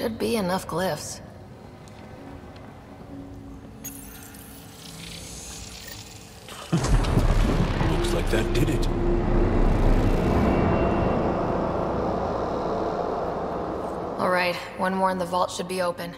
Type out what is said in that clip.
Should be enough glyphs. Looks like that did it. All right, one more and the vault should be open.